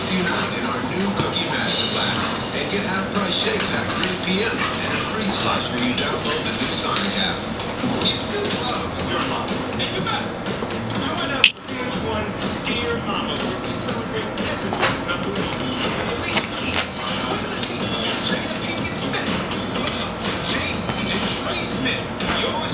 Mix Unite in our new Cookie Master Blast. And get half-price shakes at 3 p.m. and a free slush when you download the new Sonic app. If you love, your mom, and your back. Join us for VH1's Dear Mama, where we celebrate everyone's number one. Smith, Jane, and Trey Smith, yours